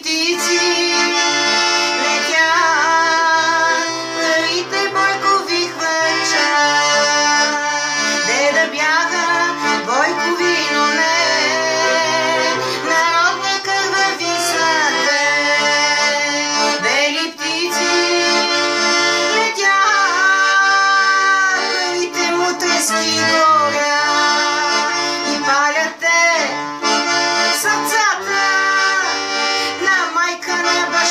птици летят, парите Бойко вихвърча. Де да бяха Бойко вино не, народна кръва висате. Бели птици летят, парите му трески.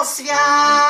Excelsior!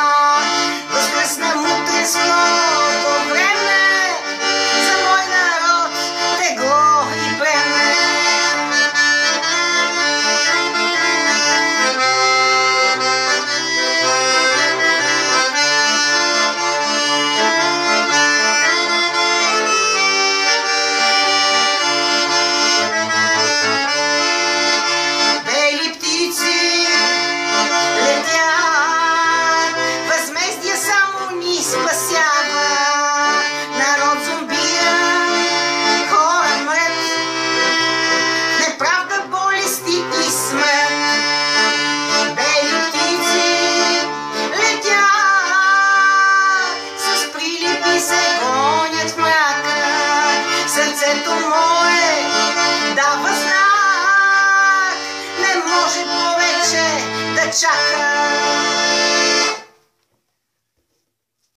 се гонят в мрака, сърцето мое дава знак, не може повече да чака.